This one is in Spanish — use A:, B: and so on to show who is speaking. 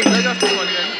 A: y no yo estoy volviendo.